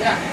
Yeah.